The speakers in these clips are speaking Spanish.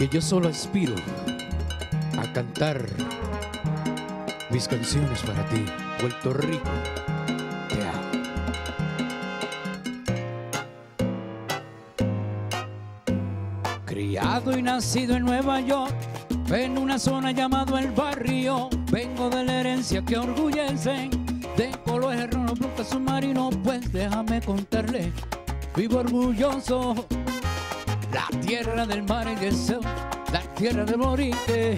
que yo solo aspiro a cantar mis canciones para ti, Puerto Rico. Criado y nacido en Nueva York, en una zona llamado el barrio, vengo de la herencia que orgullece de color erróneo, bruta submarino, pues déjame contarle, vivo orgulloso, la tierra del mar y del sol, la tierra del morirte,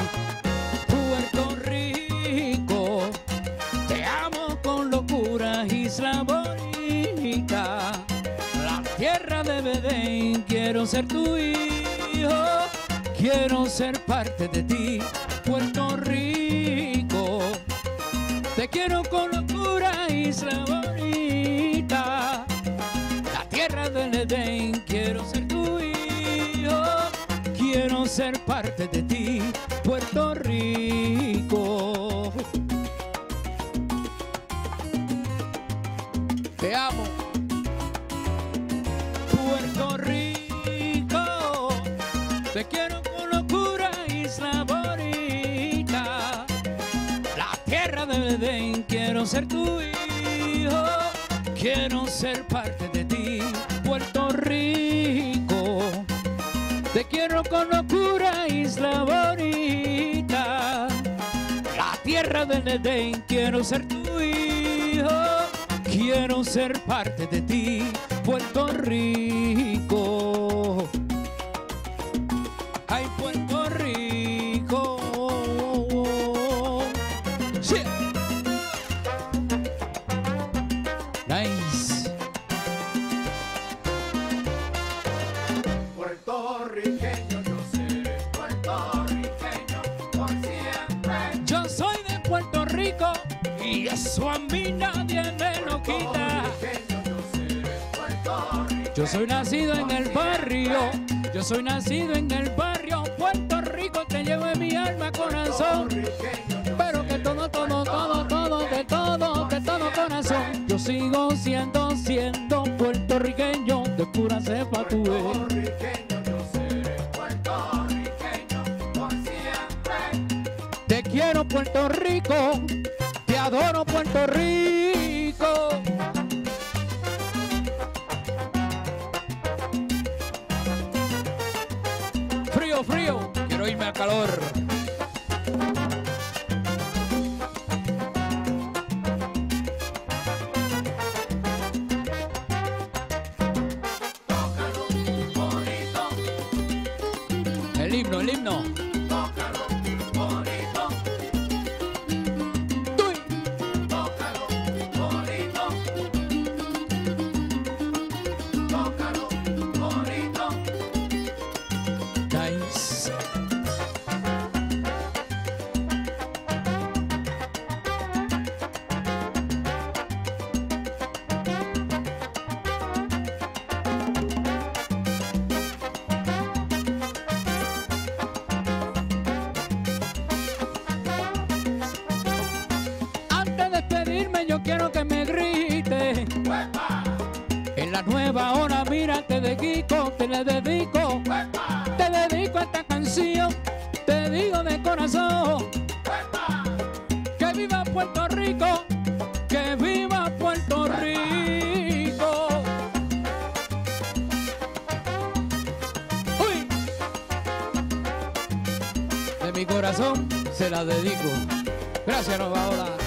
Puerto Rico, te amo con locura, isla bonita, la tierra de Bedén, quiero ser tu hijo, quiero ser parte de ti, Puerto Rico, te quiero con locura, isla bonita, parte de ti, Puerto Rico. Te amo. Puerto Rico, te quiero con locura, bonita, la tierra del Edén, quiero ser tu hijo, quiero ser parte de ti, Puerto Rico, quiero con locura, isla bonita, la tierra del Edén, quiero ser tu hijo, quiero ser parte de ti, Puerto Rico. Ay, Puerto Rico. Eso a mí nadie me lo quita. Yo soy nacido en el barrio, yo soy nacido en el barrio. Puerto Rico te llevo en mi alma, corazón. Pero que todo, todo, todo, todo, de todo, de todo corazón. Yo sigo siendo, siendo puertorriqueño de pura cepa tú. Te quiero Puerto Rico, adoro Puerto Rico. Frío, frío, quiero irme a calor. El himno, el himno. Yo quiero que me grite. En la nueva hora, mira, te dedico, te le dedico. Te dedico esta canción, te digo de corazón. Que viva Puerto Rico, que viva Puerto Rico. Uy. De mi corazón se la dedico. Gracias, Nueva Ola.